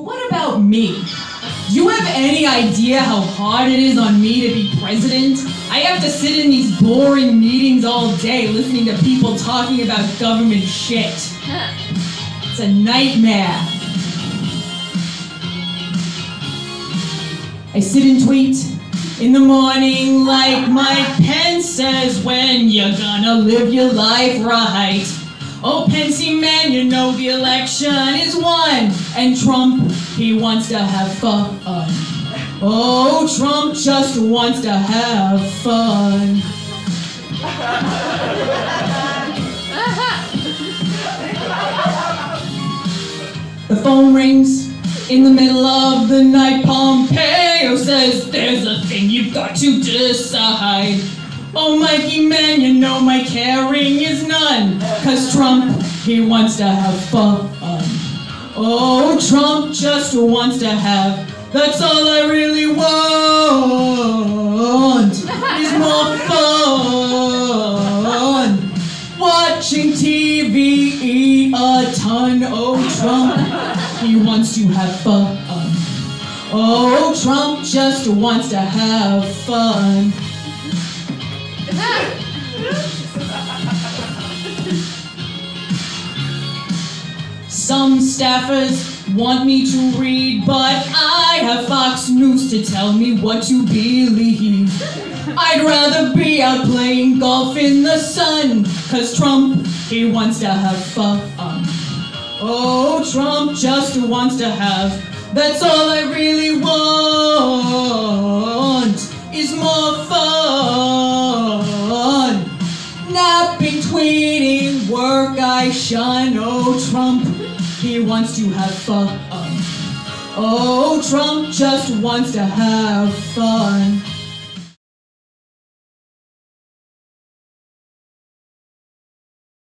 But what about me? Do you have any idea how hard it is on me to be president? I have to sit in these boring meetings all day listening to people talking about government shit. It's a nightmare. I sit and tweet in the morning like Mike Pence says when you're gonna live your life right. Oh, Pensy man, you know the election is won, and Trump, he wants to have fun. Oh, Trump just wants to have fun. The phone rings in the middle of the night. Pompeo says, There's a thing you've got to decide. Oh, Mikey, man, you know my caring is none. He wants to have fun. Oh, Trump just wants to have. That's all I really want. Is more fun. Watching TV a ton. Oh, Trump, he wants to have fun. Oh, Trump just wants to have fun. Some staffers want me to read, but I have Fox News to tell me what to believe. I'd rather be out playing golf in the sun, cause Trump, he wants to have fun. Oh, Trump just wants to have. That's all I really want is more Napping, tweeting, work I shun. Oh, Trump, he wants to have fun. Oh, Trump just wants to have fun.